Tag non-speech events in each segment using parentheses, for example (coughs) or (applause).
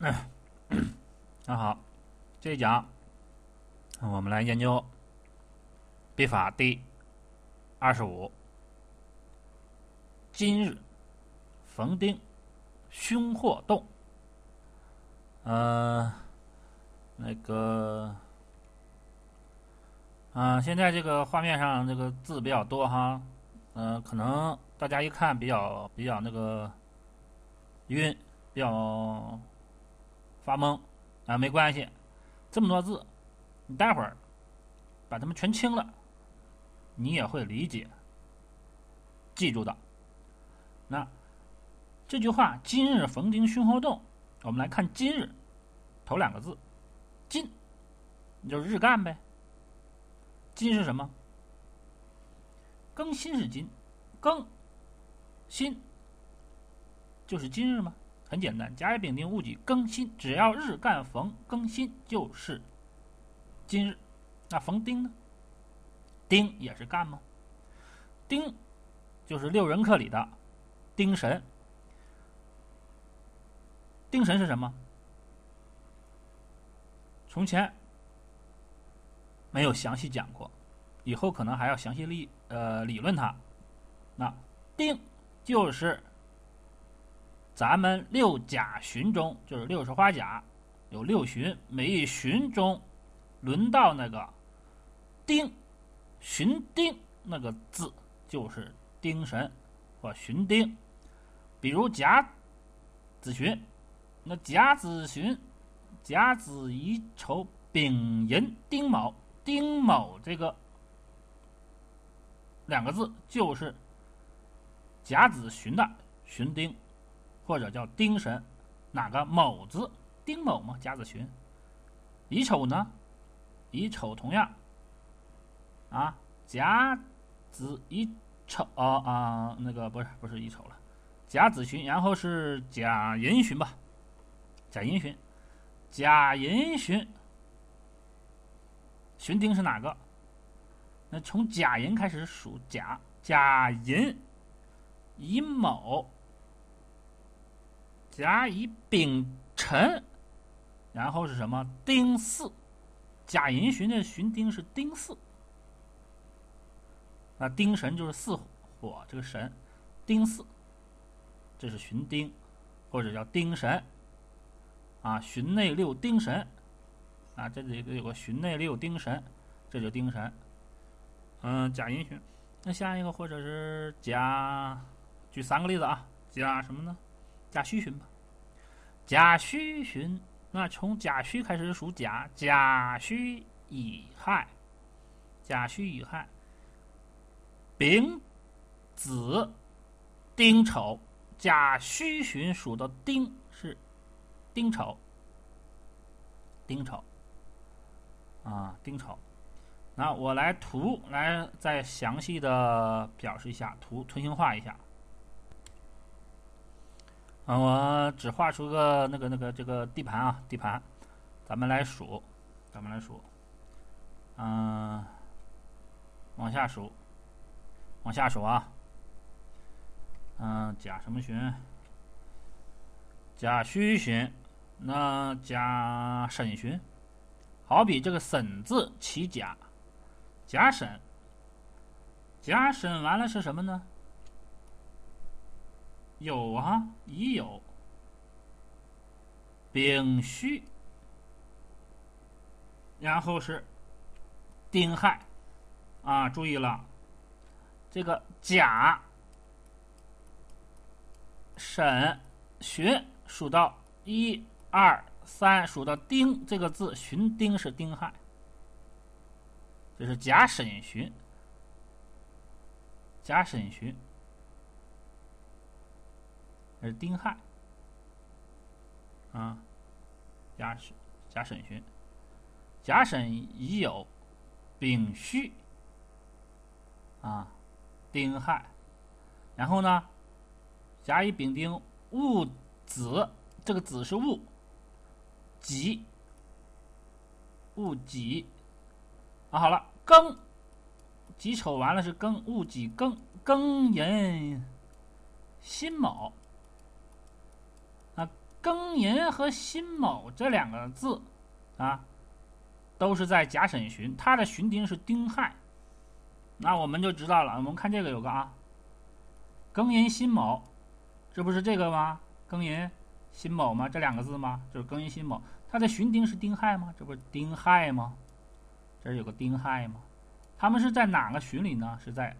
(coughs) 大家好，这一讲我们来研究笔法第二十五。今日逢丁，凶祸动。呃，那个，啊，现在这个画面上这个字比较多哈，嗯，可能大家一看比较比较那个晕，比较发懵啊，没关系，这么多字，你待会儿把它们全清了，你也会理解、记住的。那这句话“今日逢丁凶祸动”，我们来看“今日”头两个字，“今”你就日干呗。今是什么？更新是今，更新就是今日吗？很简单，甲乙丙丁戊己更新，只要日干逢更新就是今日。那逢丁呢？丁也是干吗？丁就是六人克里的。丁神，丁神是什么？从前没有详细讲过，以后可能还要详细理呃理论它。那丁就是咱们六甲旬中，就是六十花甲有六旬，每一旬中轮到那个丁旬丁那个字，就是丁神或旬丁。比如甲子旬，那甲子旬、甲子乙丑丙寅丁卯，丁卯这个两个字就是甲子旬的旬丁，或者叫丁神，哪个卯字？丁卯吗，甲子旬。乙丑呢？乙丑同样啊，甲子乙丑啊啊，那个不是不是乙丑了。甲子旬，然后是甲寅旬吧，甲寅旬，甲寅旬，旬丁是哪个？那从甲寅开始数甲，甲寅，乙卯，甲乙丙辰，然后是什么？丁巳，甲寅旬的旬丁是丁巳，那丁神就是巳火这个神，丁巳。这是旬丁，或者叫丁神，啊，旬内六丁神，啊，这里有个旬内六丁神，这就丁神。嗯，甲寅旬，那下一个或者是甲，举三个例子啊，甲什么呢？甲戌旬吧。甲戌旬，那从甲戌开始数甲，甲戌乙亥，甲戌乙亥，丙子丁丑。甲戌旬数的丁是丁丑，丁丑啊，丁丑。那我来图来再详细的表示一下，图图形化一下。啊，我只画出个那个那个这个地盘啊，地盘，咱们来数，咱们来数，嗯，往下数，往下数啊。嗯，甲什么旬？甲戌旬，那甲申旬，好比这个申字起甲，甲申，甲申完了是什么呢？有啊，已有，丙戌，然后是丁亥，啊，注意了，这个甲。审旬数到一二三，数到丁。这个字，旬丁是丁亥，这是甲申旬。甲申旬，是丁亥啊，甲申甲申旬，甲申乙酉丙戌啊，丁亥，然后呢？甲乙丙丁戊子，这个子是戊己，戊己啊，好了，庚己丑完了是庚戊己庚庚寅辛卯，庚寅和辛卯这两个字啊，都是在甲申旬，它的旬丁是丁亥，那我们就知道了。我们看这个有个啊，庚寅辛卯，这不是这个吗？庚寅辛卯吗？这两个字吗？就是庚寅辛卯，它的旬丁是丁亥吗？这不是丁亥吗？这有个丁亥吗？他们是在哪个旬里呢？是在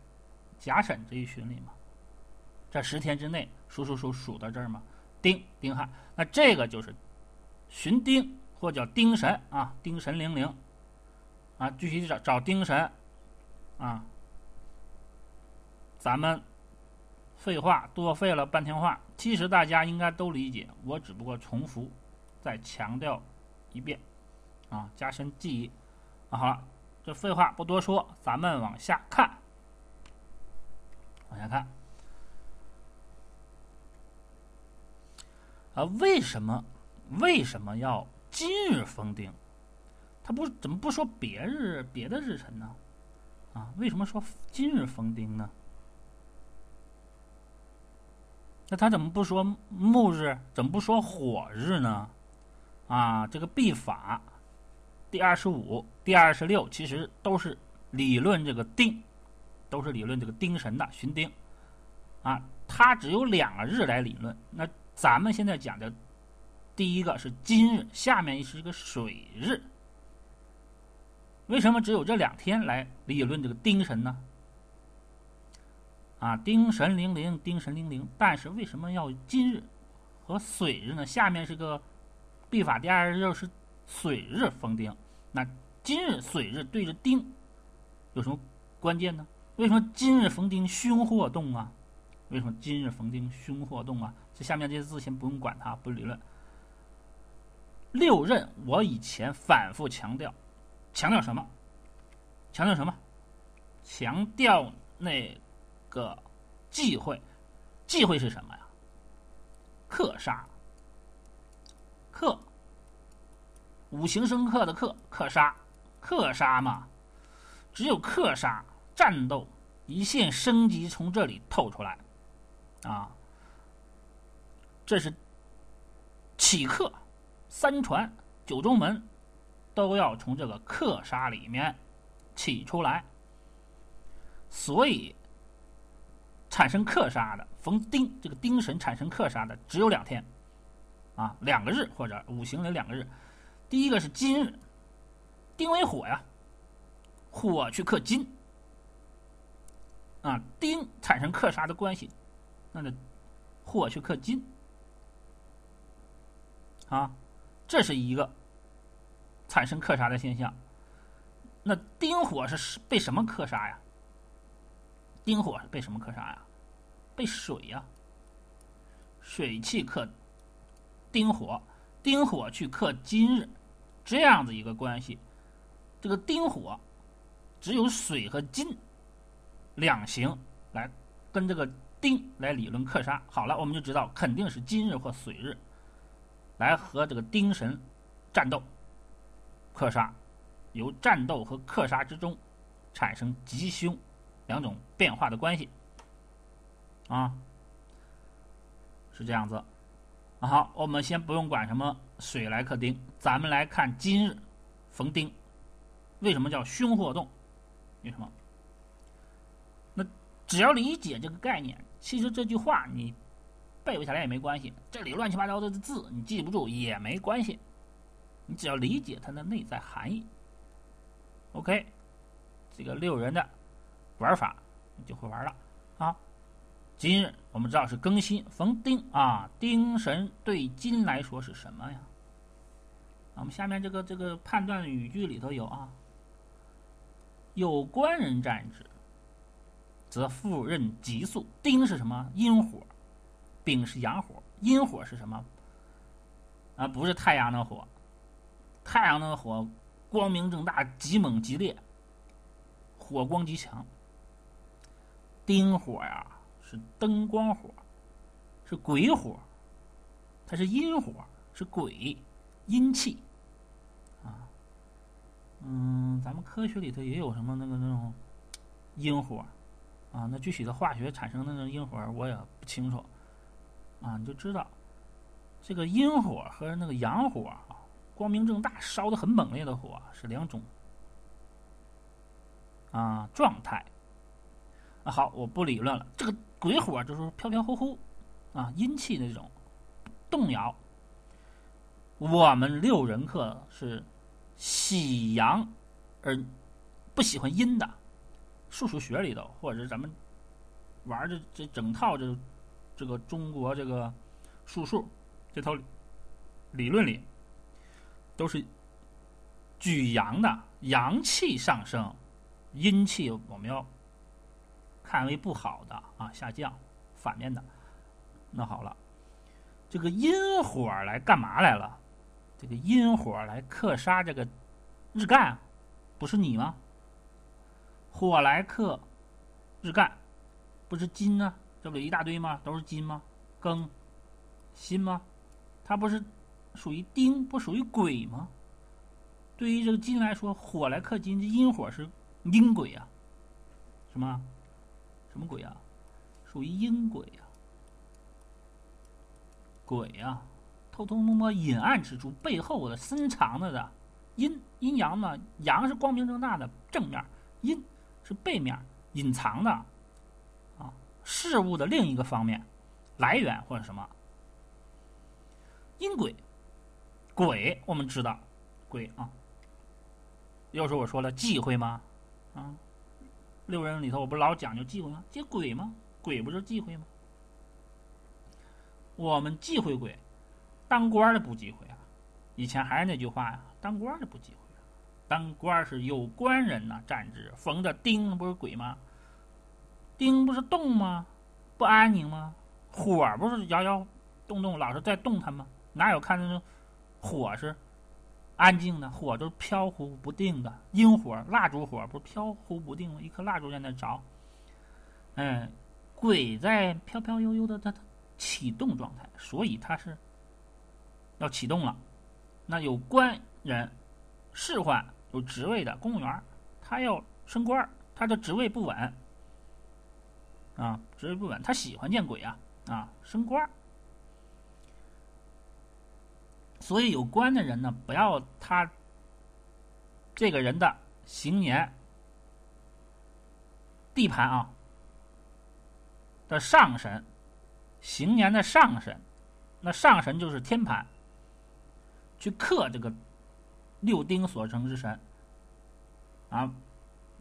甲申这一旬里吗？这十天之内数数数数到这儿吗？丁丁亥，那这个就是寻丁或叫丁神啊，丁神零零啊，具体找找丁神啊。咱们废话多费了半天话，其实大家应该都理解，我只不过重复再强调一遍啊，加深记忆啊。好了。这废话不多说，咱们往下看。往下看，啊，为什么为什么要今日封丁？他不怎么不说别日别的日辰呢？啊，为什么说今日封丁呢？那他怎么不说木日？怎么不说火日呢？啊，这个必法。第二十五、第二十六其实都是理论这个丁，都是理论这个丁神的寻丁，啊，他只有两个日来理论。那咱们现在讲的，第一个是今日，下面是一个水日。为什么只有这两天来理论这个丁神呢？啊，丁神灵灵，丁神灵灵，但是为什么要今日和水日呢？下面是个必法第二日是。水日封丁，那今日水日对着丁，有什么关键呢？为什么今日逢丁凶祸动啊？为什么今日逢丁凶祸动啊？这下面这些字先不用管它，不理论。六壬我以前反复强调，强调什么？强调什么？强调那个忌讳，忌讳是什么呀？克杀，克。五行生克的克克杀，克杀嘛，只有克杀战斗一线生机从这里透出来，啊，这是起克，三传九中门都要从这个克杀里面起出来，所以产生克杀的逢丁这个丁神产生克杀的只有两天，啊，两个日或者五行的两个日。第一个是金日，丁为火呀，火去克金，啊，丁产生克杀的关系，那就火去克金，啊，这是一个产生克杀的现象。那丁火是被什么克杀呀？丁火被什么克杀呀？被水呀，水气克丁火，丁火去克金日。这样子一个关系，这个丁火只有水和金两行来跟这个丁来理论克杀。好了，我们就知道肯定是今日或水日来和这个丁神战斗克杀，由战斗和克杀之中产生吉凶两种变化的关系啊，是这样子。好，我们先不用管什么水来克丁，咱们来看今日逢丁，为什么叫凶祸动？为什么？那只要理解这个概念，其实这句话你背不下来也没关系，这里乱七八糟的字你记不住也没关系，你只要理解它的内在含义。OK，这个六人的玩法你就会玩了啊。今日我们知道是庚辛逢丁啊，丁神对金来说是什么呀？我们下面这个这个判断语句里头有啊，有官人占之，则复任急速。丁是什么？阴火，丙是阳火，阴火是什么？啊，不是太阳的火，太阳的火光明正大，极猛极烈，火光极强。丁火呀。是灯光火，是鬼火，它是阴火，是鬼阴气啊。嗯，咱们科学里头也有什么那个那种阴火啊？那具体的化学产生的那种阴火，我也不清楚啊。你就知道这个阴火和那个阳火，光明正大、烧的很猛烈的火是两种啊状态。啊，好，我不理论了。这个鬼火就是飘飘忽忽啊，阴气那种动摇。我们六人客是喜阳而不喜欢阴的。数数学里头，或者是咱们玩的这整套这这个中国这个数数这套理论里，都是举阳的，阳气上升，阴气我们要看为不好的啊，下降，反面的。那好了，这个阴火来干嘛来了？这个阴火来克杀这个日干，不是你吗？火来克日干，不是金呢？这不一大堆吗？都是金吗？庚、辛吗？它不是属于丁，不属于癸吗？对于这个金来说，火来克金，这阴火是阴鬼啊，什么？什么鬼啊？属于阴鬼啊，鬼啊，偷偷摸摸、隐暗之处、背后的、深藏着的阴阴阳嘛，阳是光明正大的正面，阴。是背面隐藏的啊，事物的另一个方面来源或者什么阴鬼鬼，我们知道鬼啊。要是我说了忌讳吗？啊，六人里头我不老讲究忌讳吗？忌鬼吗？鬼不就忌讳吗？我们忌讳鬼，当官的不忌讳啊。以前还是那句话呀，当官的不忌讳。当官是有官人呐，站职逢着丁不是鬼吗？丁不是动吗？不安宁吗？火不是摇摇动动，老是在动弹吗？哪有看那种火是安静的？火都是飘忽不定的。阴火、蜡烛火不是飘忽不定吗？一颗蜡烛在那着。嗯，鬼在飘飘悠悠的，它它启动状态，所以它是要启动了。那有官人仕宦。有职位的公务员，他要升官他的职位不稳啊，职位不稳，他喜欢见鬼啊啊，升官所以有官的人呢，不要他这个人的行年地盘啊的上神，行年的上神，那上神就是天盘，去克这个。六丁所成之神，啊，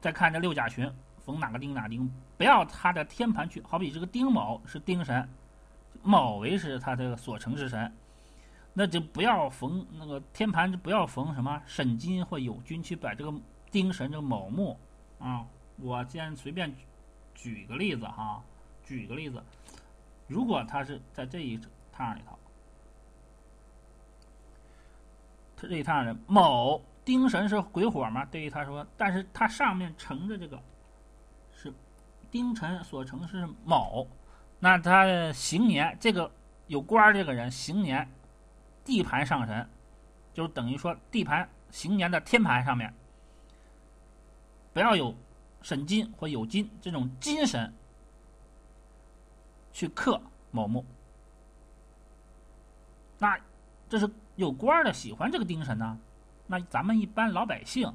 再看这六甲群逢哪个丁哪丁，不要他的天盘去。好比这个丁卯是丁神，卯为是他这个所成之神，那就不要逢那个天盘，不要逢什么沈金或酉军去把这个丁神这个卯木啊。我先随便举个例子哈，举个例子，如果他是在这一趟里头。他这一趟人卯丁神是鬼火嘛？对于他说，但是他上面乘着这个是丁辰所乘是卯，那他行年这个有官这个人行年地盘上神，就等于说地盘行年的天盘上面不要有沈金或有金这种金神去克某木，那这是。有官的喜欢这个丁神呢，那咱们一般老百姓，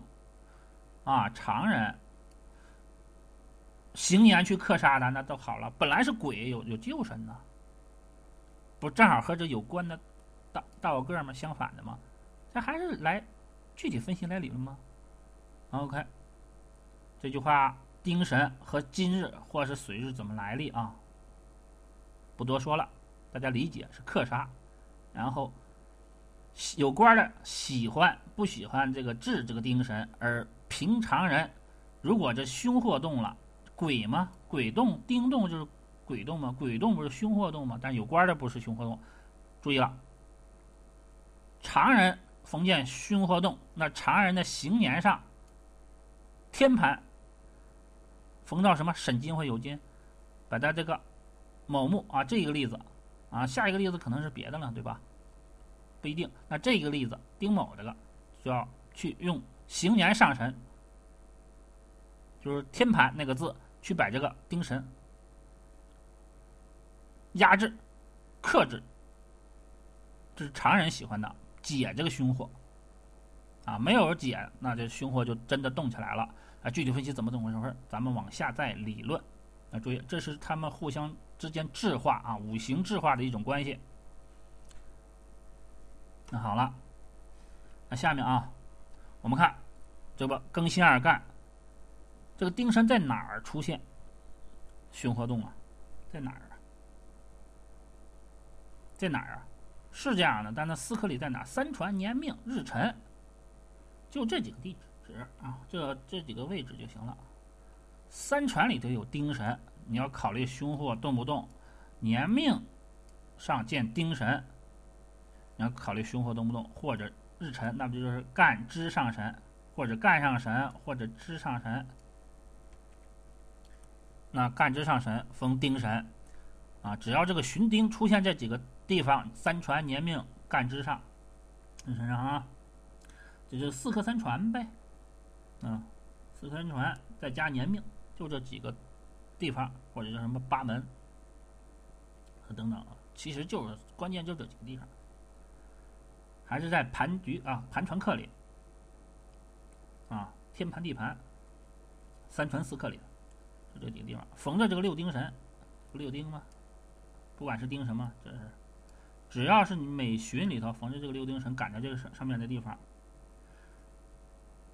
啊，常人，行言去克杀的那都好了。本来是鬼，有有旧神呢，不正好和这有关的道道个吗？相反的吗？这还是来具体分析来理论吗？OK，这句话丁神和今日或是水日怎么来历啊？不多说了，大家理解是克杀，然后。有官的喜欢不喜欢这个治这个丁神，而平常人如果这凶祸动了，鬼吗？鬼动丁动就是鬼动吗？鬼动不是凶祸动吗？但有官的不是凶祸动。注意了，常人逢见凶祸动，那常人的行年上天盘逢到什么沈金或酉金，把他这个某木啊，这一个例子啊，下一个例子可能是别的了，对吧？不一定。那这个例子，丁某这个就要去用行年上神，就是天盘那个字，去把这个丁神压制、克制。这是常人喜欢的，解这个凶祸。啊，没有解，那这凶祸就真的动起来了。啊，具体分析怎么怎么回事，咱们往下再理论。啊，注意，这是他们互相之间质化啊，五行质化的一种关系。那好了，那下面啊，我们看这不更新二干，这个丁申在哪儿出现凶祸动啊？在哪儿啊？在哪儿啊？是这样的，但那斯克里在哪？三传、年命、日辰。就这几个地址啊，这这几个位置就行了。三传里头有丁神，你要考虑凶祸动不动，年命上见丁神，你要考虑凶火动不动，或者日辰，那不就是干支上神，或者干上神，或者支上神。那干支上神封丁神啊，只要这个寻丁出现这几个地方，三传、年命、干支上，日神上啊。这就四克三传呗，啊，四克三传再加年命，就这几个地方，或者叫什么八门和等等，其实就是关键就这几个地方，还是在盘局啊盘传课里啊天盘地盘三传四克里，就这几个地方逢着这个六丁神，六丁吗，不管是丁什么，这是只要是你每旬里头逢着这个六丁神赶着这个上上面的地方。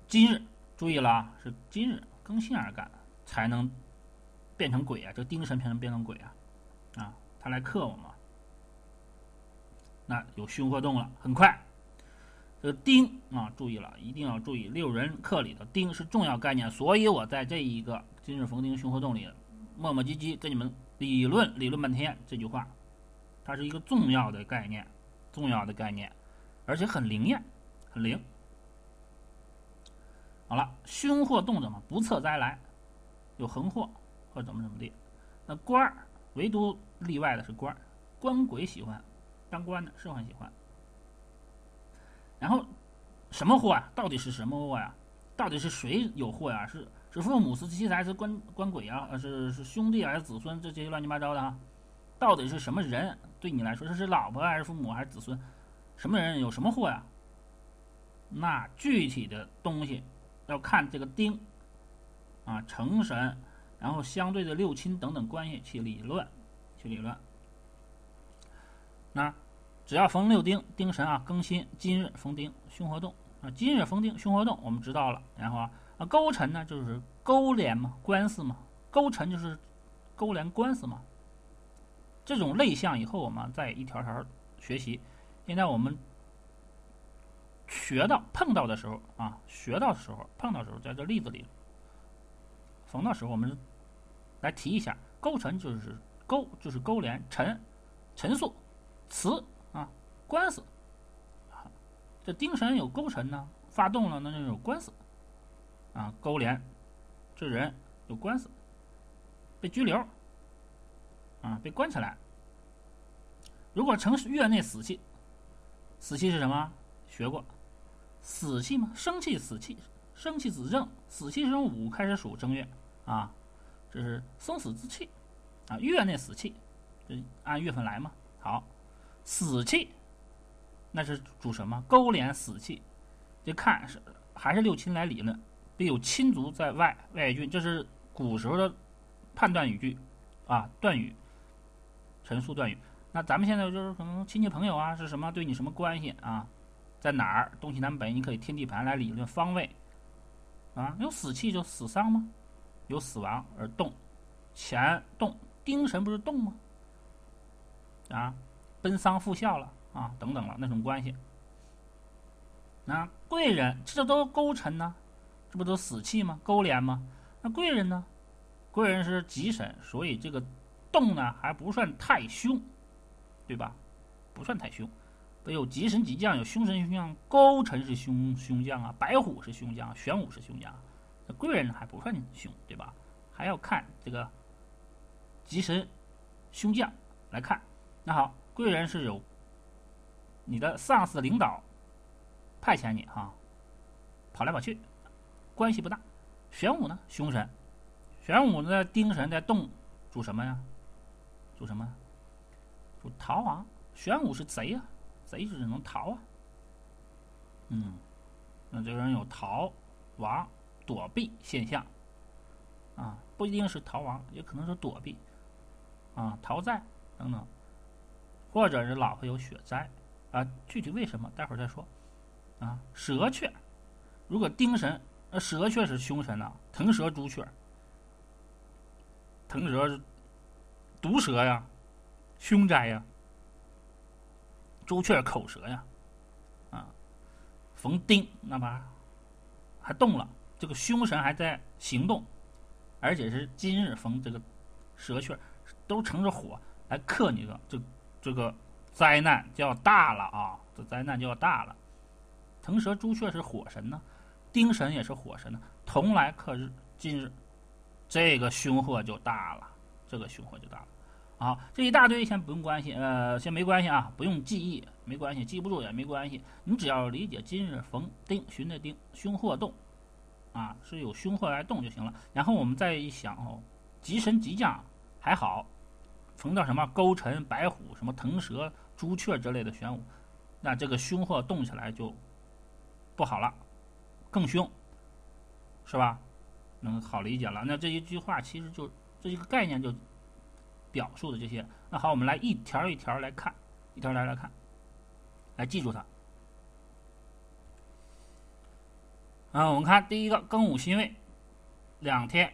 今日注意了啊，是今日更新而干，才能变成鬼啊！这丁神才能变成鬼啊！啊，他来克我们，那有凶祸动了。很快，这个丁啊，注意了，一定要注意六人克里的丁是重要概念，所以我在这一个今日逢丁凶祸动里磨磨唧唧跟你们理论理论半天。这句话，它是一个重要的概念，重要的概念，而且很灵验，很灵。好了，凶祸动怎么，不测灾来，有横祸或怎么怎么地。那官儿唯独例外的是官儿，官鬼喜欢当官的，是很喜欢。然后什么祸啊？到底是什么祸呀？到底是谁有祸呀？是是父母是妻子还是官官鬼啊？呃，是是兄弟还是子孙？这些乱七八糟的啊？到底是什么人？对你来说，这是老婆还是父母还是子孙？什么人有什么祸呀？那具体的东西。要看这个丁啊，成神，然后相对的六亲等等关系去理论，去理论。那只要逢六丁，丁神啊更新，今日逢丁凶活动啊，今日逢丁凶活动，我们知道了。然后啊，啊勾陈呢就是勾连嘛，官司嘛，勾陈就是勾连官司嘛。这种类象以后我们再一条条学习。现在我们。学到碰到的时候啊，学到的时候碰到时候，在这例子里逢到时候，我们来提一下，勾陈就是勾就是勾连陈陈述词啊官司，这丁神有勾陈呢，发动了那就有官司啊勾连这人有官司被拘留啊被关起来，如果成月内死气，死气是什么？学过。死气嘛，生气死气，生气子正，死气是从五开始数正月啊，这是生死之气啊，月内死气，这按月份来嘛。好，死气那是主什么？勾连死气，就看是还是六亲来理论，必有亲族在外外郡，这是古时候的判断语句啊，断语陈述断语。那咱们现在就是可能亲戚朋友啊，是什么对你什么关系啊？在哪儿？东西南北，你可以天地盘来理论方位，啊，有死气就死伤吗？有死亡而动，前动丁神不是动吗？啊，奔丧复孝了啊，等等了那种关系。那贵人这都勾陈呢，这不都死气吗？勾连吗？那贵人呢？贵人是吉神，所以这个动呢还不算太凶，对吧？不算太凶。都有吉神吉将，有凶神凶将，勾陈是凶凶将啊，白虎是凶将，玄武是凶将，那贵人还不算凶，对吧？还要看这个吉神凶将来看。那好，贵人是有你的上司领导派遣你哈，跑来跑去，关系不大。玄武呢，凶神，玄武呢，丁神在动，主什么呀？主什么？主逃亡。玄武是贼呀。贼只能逃啊。嗯，那这个人有逃亡、躲避现象啊，不一定是逃亡，也可能是躲避啊、逃债等等，或者是老婆有血灾啊，具体为什么，待会儿再说啊。蛇雀，如果丁神，那蛇雀是凶神呐，腾蛇朱雀，腾蛇是毒蛇呀，凶灾呀。朱雀口舌呀，啊，逢丁那把还动了，这个凶神还在行动，而且是今日逢这个蛇雀，都乘着火来克你的，这这个灾难就要大了啊！这灾难就要大了。腾蛇朱雀是火神呢，丁神也是火神呢，同来克日，今日这个凶祸就大了，这个凶祸就大了。好，这一大堆先不用关系，呃，先没关系啊，不用记忆，没关系，记不住也没关系。你只要理解今日逢丁，寻的丁，凶祸动，啊，是有凶祸来动就行了。然后我们再一想哦，吉神吉将还好，逢到什么勾陈、白虎、什么腾蛇、朱雀之类的玄武，那这个凶祸动起来就不好了，更凶，是吧？能好理解了。那这一句话其实就这一个概念就。表述的这些，那好，我们来一条一条来看，一条来来看，来记住它。啊，我们看第一个庚午辛未两天，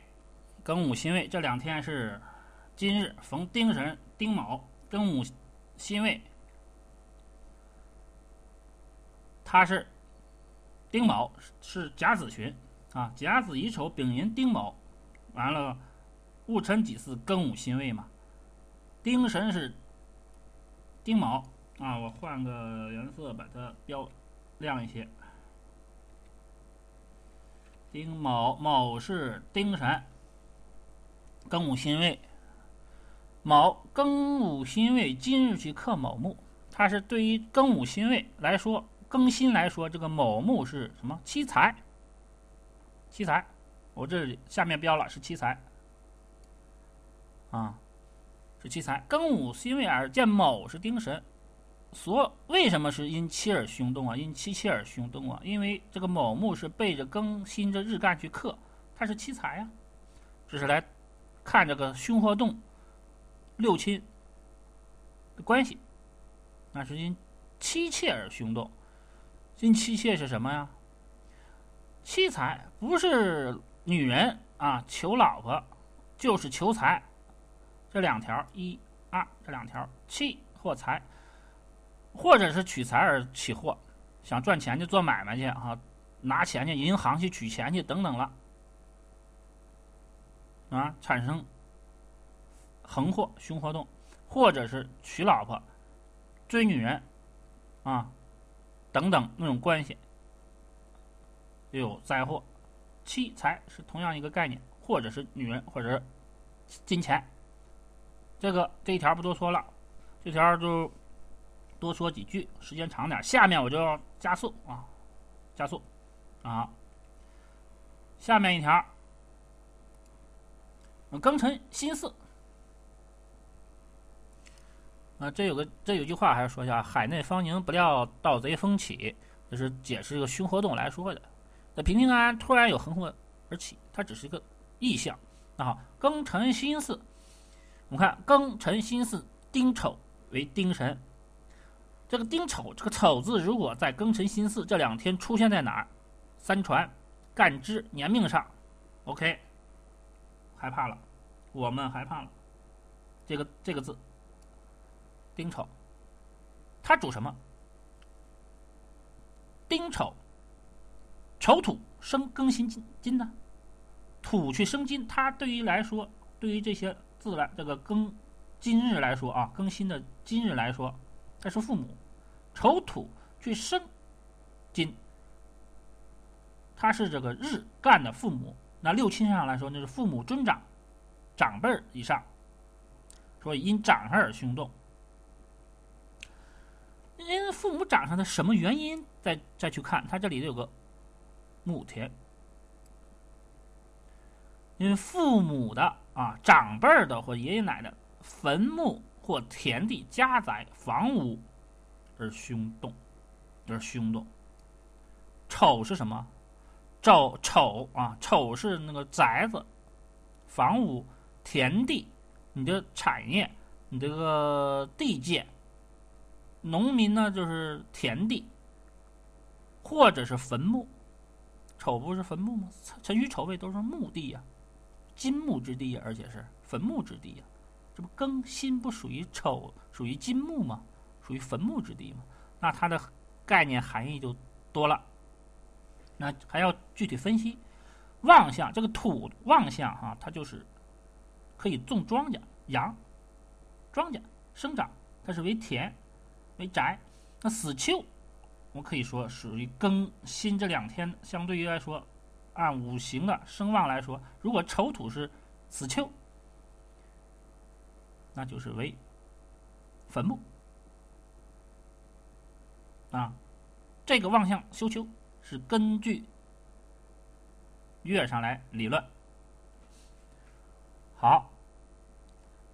庚午辛未这两天是今日逢丁神丁卯，庚午辛未，它是丁卯是甲子旬啊，甲子乙丑丙寅丁卯，完了戊辰己巳庚午辛未嘛。丁神是丁卯啊，我换个颜色把它标亮一些。丁卯，卯是丁神，庚午辛未。卯庚午辛未，今日去克卯木，它是对于庚午辛未来说，庚辛来说，这个卯木是什么？七财。七财，我这里下面标了是七财。啊。是七财，庚午辛未而见卯是丁神，所为什么是因七而凶动啊？因七七而凶动啊？因为这个卯木是背着庚辛这日干去克，它是七财呀。这是来看这个凶或动六亲的关系，那是因妻妾而凶动。因妻妾是什么呀？妻财不是女人啊，求老婆就是求财。这两条，一、二，这两条，气或财，或者是取财而起祸，想赚钱去做买卖去啊，拿钱去银行去取钱去等等了，啊，产生横祸、凶活动，或者是娶老婆、追女人，啊，等等那种关系，又有灾祸。妻财是同样一个概念，或者是女人，或者是金钱。这个这一条不多说了，这条就多说几句，时间长点。下面我就要加速啊，加速啊。下面一条，庚辰辛巳啊，这有个这有句话还是说一下：海内方宁，不料盗贼风起。这是解释这个凶活动来说的。那平平安安突然有横祸而起，它只是一个意象那好。庚辰辛巳。我们看庚辰辛巳丁丑为丁神，这个丁丑这个丑字如果在庚辰辛巳这两天出现在哪儿？三传、干支、年命上，OK，害怕了，我们害怕了。这个这个字，丁丑，它主什么？丁丑，丑土生庚辛金金呢？土去生金，它对于来说，对于这些。自来这个庚今日来说啊，更新的今日来说，它是父母丑土去生金，他是这个日干的父母。那六亲上来说，那是父母尊长长辈儿以上，所以因长上而凶动。因为父母长上的什么原因？再再去看，他这里有个木田，因为父母的。啊，长辈的或爷爷奶奶坟墓或田地、家宅、房屋，而凶动，而凶动。丑是什么？丑丑啊，丑是那个宅子、房屋、田地，你的产业，你这个地界。农民呢，就是田地，或者是坟墓。丑不是坟墓吗？辰戌丑未都是墓地呀，金木之地呀，而且是坟墓之地呀。这不庚辛不属于丑，属于金木吗？属于坟墓之地吗？那它的概念含义就多了。那还要具体分析。旺相这个土旺相哈，它就是可以种庄稼、阳庄稼生长，它是为田。为宅，那死囚，我可以说属于庚辛这两天，相对于来说，按五行的声望来说，如果丑土是死囚，那就是为坟墓啊。这个望向修丘是根据月上来理论。好，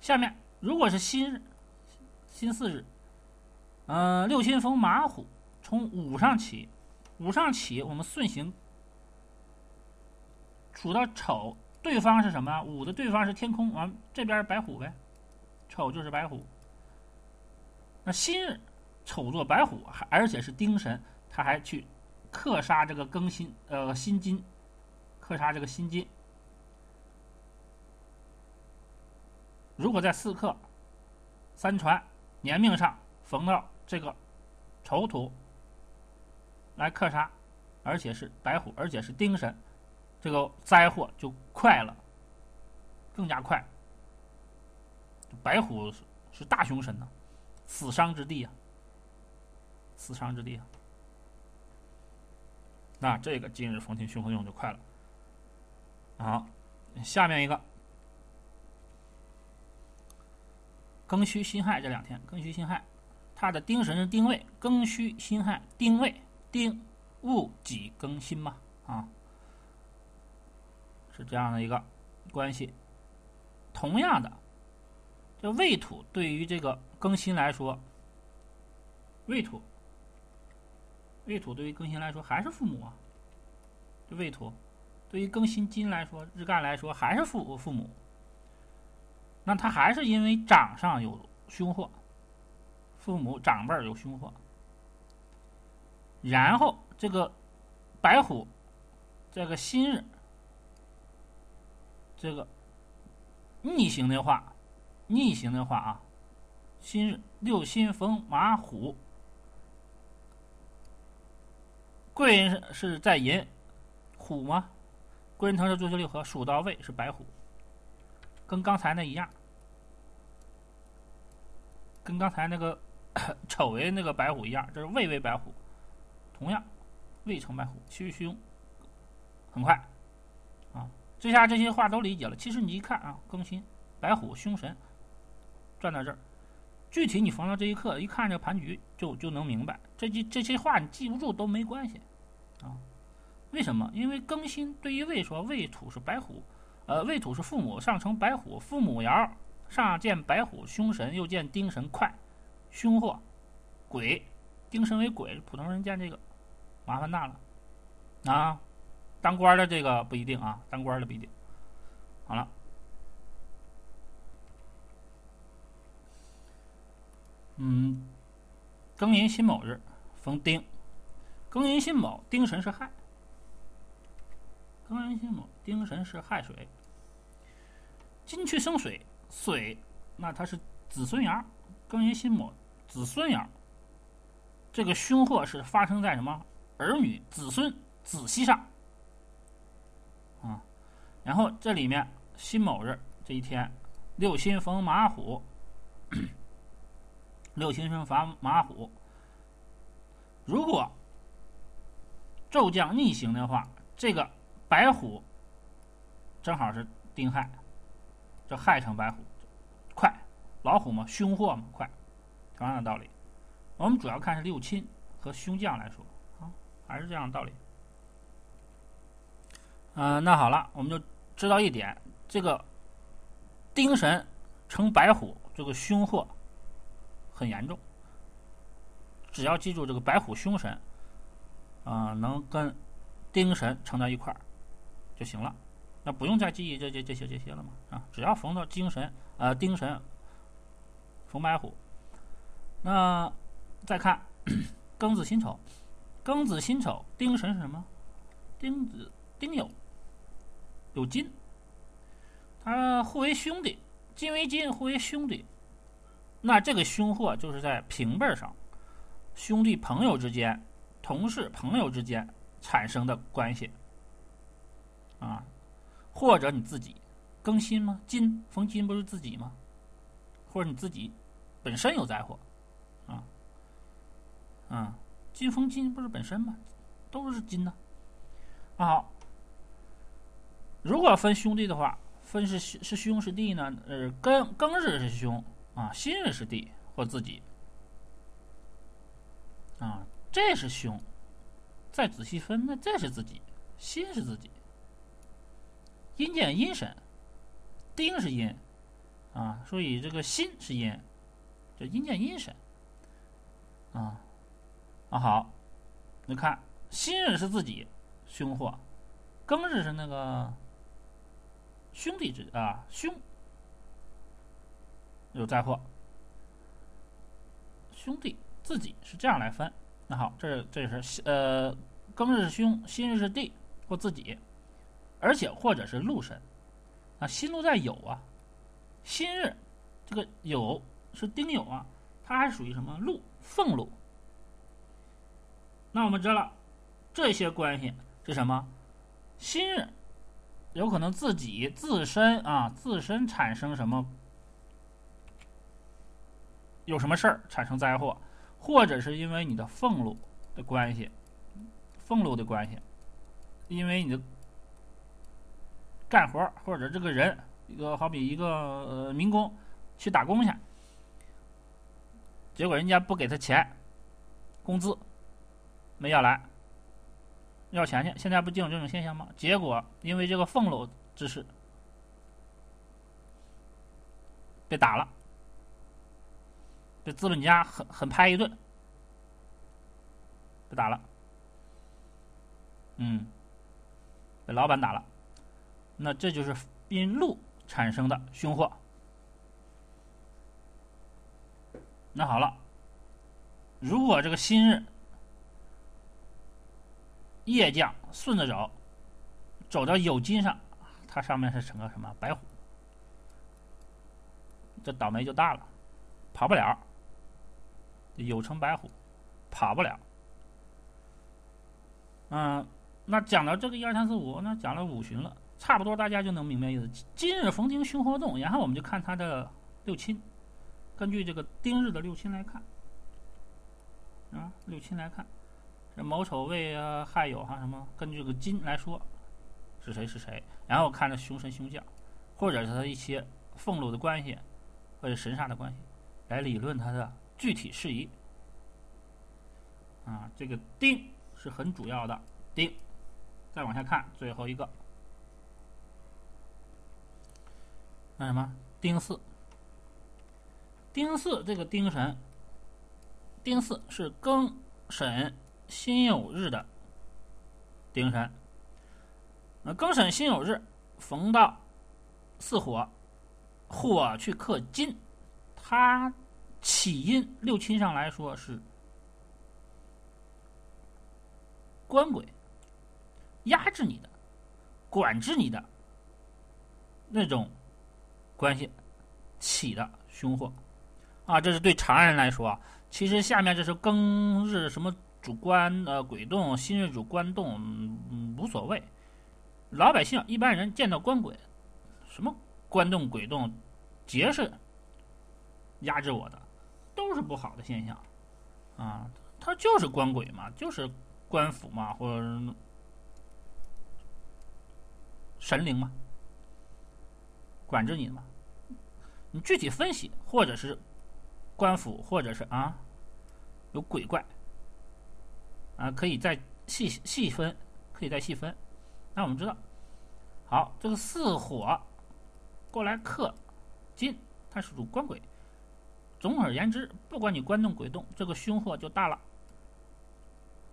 下面如果是辛日，辛巳日。嗯，六亲逢马虎，从午上起，午上起，我们顺行数到丑，对方是什么？午的对方是天空，完这边白虎呗，丑就是白虎。那新日丑做白虎，还而且是丁神，他还去克杀这个庚辛，呃，辛金，克杀这个辛金。如果在四克三传年命上逢到。这个丑土来克杀，而且是白虎，而且是丁神，这个灾祸就快了，更加快。白虎是大凶神呐，死伤之地啊，死伤之地啊。那这个今日逢天凶合用就快了。好，下面一个庚戌辛亥这两天，庚戌辛亥。它的丁神是丁未，庚戌辛亥，丁未，丁戊己庚辛嘛，啊，是这样的一个关系。同样的，这未土对于这个庚辛来说，未土，未土对于庚辛来说还是父母啊。这未土对于庚辛金来说，日干来说还是父父母。那他还是因为掌上有凶祸。父母长辈有凶祸，然后这个白虎，这个新日，这个逆行的话，逆行的话啊，新日六星逢马虎，贵人是是在寅，虎吗？贵人腾是坐修六合，数到位是白虎，跟刚才那一样，跟刚才那个。(coughs) 丑为那个白虎一样，这是未为白虎，同样未成白虎，其实凶，很快啊！这下这些话都理解了。其实你一看啊，更新白虎凶神，转到这儿，具体你逢到这一刻，一看这盘局就就能明白。这句这些话你记不住都没关系啊。为什么？因为更新对于未说未土是白虎，呃，未土是父母上成白虎，父母爻上见白虎凶神，又见丁神快。凶祸，鬼，丁神为鬼，普通人见这个，麻烦大了，啊，当官的这个不一定啊，当官的不一定。好了，嗯，庚寅辛卯日逢丁，庚寅辛卯，丁神是亥，庚寅辛卯，丁神是亥水，金去生水，水，那它是子孙爻，庚寅辛卯。子孙爻，这个凶祸是发生在什么儿女、子孙、子息上啊？然后这里面辛卯日这一天，六辛逢马虎，六辛逢伐马虎。如果骤降逆行的话，这个白虎正好是丁亥，这亥成白虎，快，老虎嘛，凶祸嘛，快。同样的道理，我们主要看是六亲和凶将来说，啊，还是这样的道理。嗯，那好了，我们就知道一点，这个丁神成白虎，这个凶祸很严重。只要记住这个白虎凶神，啊，能跟丁神成在一块儿就行了。那不用再记忆这这这些这些了嘛啊，只要逢到精神啊丁神逢白虎，那再看庚子辛丑，庚子辛丑丁神是什么？丁子丁酉有金，它互为兄弟，金为金，互为兄弟。那这个凶祸就是在平辈上，兄弟朋友之间、同事朋友之间产生的关系啊。或者你自己更新吗？金逢金不是自己吗？或者你自己本身有灾祸？啊，金风金不是本身吗？都是金呢。好，如果分兄弟的话，分是是兄是弟呢？呃，庚庚日是兄啊，辛日是弟或自己啊，这是兄。再仔细分，那这是自己，辛是自己。阴见阴神，丁是阴，啊，所以这个辛是阴，这阴见阴神，啊，啊好，你看辛日是自己凶祸，庚日是那个兄弟之啊兄有灾祸，兄弟自己是这样来分。那好，这这是呃庚日是兄，辛日是弟或自己。而且或者是禄神，啊，辛禄在酉啊，辛日这个酉是丁酉啊，它还属于什么禄俸禄？那我们知道了这些关系是什么？新人有可能自己自身啊自身产生什么有什么事儿产生灾祸，或者是因为你的俸禄的关系，俸禄的关系，因为你的。干活或者这个人，一个好比一个呃民工去打工去，结果人家不给他钱，工资没要来，要钱去。现在不就有这种现象吗？结果因为这个俸禄之事被打了，被资本家狠狠拍一顿，被打了，嗯，被老板打了。那这就是因禄产生的凶祸。那好了，如果这个新日夜将顺着走，走到酉金上，它上面是成个什么白虎，这倒霉就大了，跑不了。酉成白虎，跑不了。嗯，那讲到这个一二三四五，那讲了五旬了。差不多，大家就能明白意思。今日逢丁凶活动，然后我们就看它的六亲，根据这个丁日的六亲来看，啊，六亲来看，这卯丑未啊亥酉哈什么，根据这个金来说是谁是谁，然后看这凶神凶将，或者是他一些俸禄的关系，或者神煞的关系，来理论他的具体事宜。啊，这个丁是很主要的丁，再往下看最后一个。那什么？丁巳。丁巳这个丁神，丁巳是庚申辛酉日的丁神。那庚申辛酉日逢到巳火，火去克金，它起因六亲上来说是官鬼压制你的、管制你的那种。关系起的凶祸啊，这是对常人来说。其实下面这是庚日什么主官呃鬼动，辛日主官动，无所谓。老百姓一般人见到官鬼，什么官动鬼动，皆是压制我的，都是不好的现象啊。他就是官鬼嘛，就是官府嘛，或者神灵嘛，管制你的嘛。你具体分析，或者是官府，或者是啊有鬼怪啊，可以再细细分，可以再细分。那我们知道，好，这个巳火过来克金，它是主官鬼，总而言之，不管你官动鬼动，这个凶祸就大了，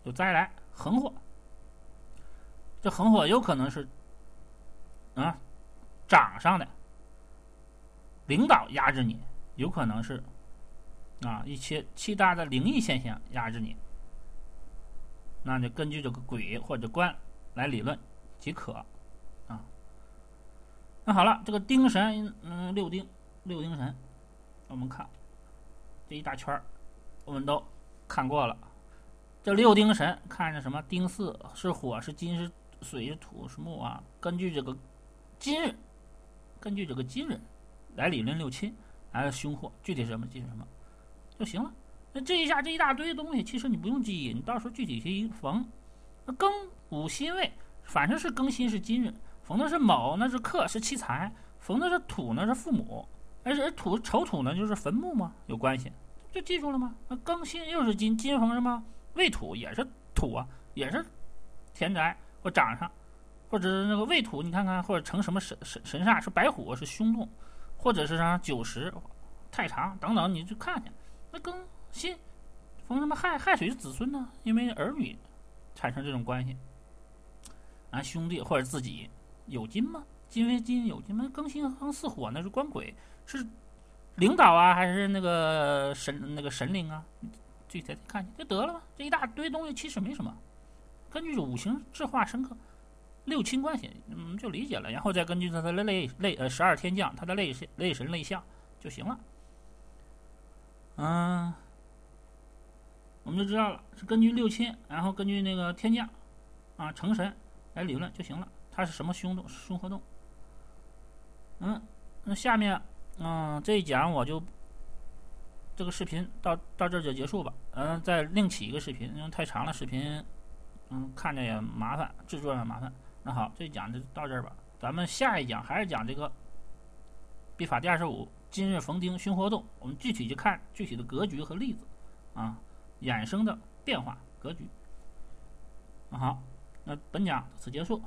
有灾来横祸。这横祸有可能是啊掌上的领导压制你，有可能是啊一些其他的灵异现象压制你。那就根据这个鬼或者官来理论即可啊。那好了，这个丁神，嗯，六丁，六丁神，我们看这一大圈儿，我们都看过了。这六丁神看着什么？丁巳是火，是金，是水，是土，是木啊。根据这个今日，根据这个今日来理论六亲，来凶祸，具体是什么记什么就行了。那这一下这一大堆东西，其实你不用记，你到时候具体去逢。那庚午辛未，反正是庚辛是今日，逢的是卯，那是克，是七财；逢的是土，那是父母。而且土丑土呢，就是坟墓嘛，有关系，就记住了吗？那庚辛又是金，金逢什么？未土也是土啊，也是田宅或长上，或者是那个未土，你看看，或者成什么神神神煞是白虎是凶动，或者是啥九十太长等等，你去看去。那庚。辛，逢什么亥？亥水是子孙呢？因为儿女产生这种关系。啊，兄弟或者自己有金吗？金为金有金吗？庚辛庚巳火那是官鬼，是领导啊，还是那个神那个神灵啊？具体看就得了吧？这一大堆东西其实没什么，根据五行制化深刻，六亲关系嗯就理解了，然后再根据他的类类呃十二天将他的类类神类相就行了。嗯。我们就知道了，是根据六亲，然后根据那个天降，啊，成神来理论就行了。它是什么凶动？凶合动？嗯，那下面，嗯，这一讲我就这个视频到到这就结束吧。嗯，再另起一个视频，因为太长了，视频，嗯，看着也麻烦，制作也麻烦。那好，这一讲就到这儿吧。咱们下一讲还是讲这个笔法第二十五，今日逢丁凶活动。我们具体去看具体的格局和例子，啊。衍生的变化格局。那好，那本讲到此结束。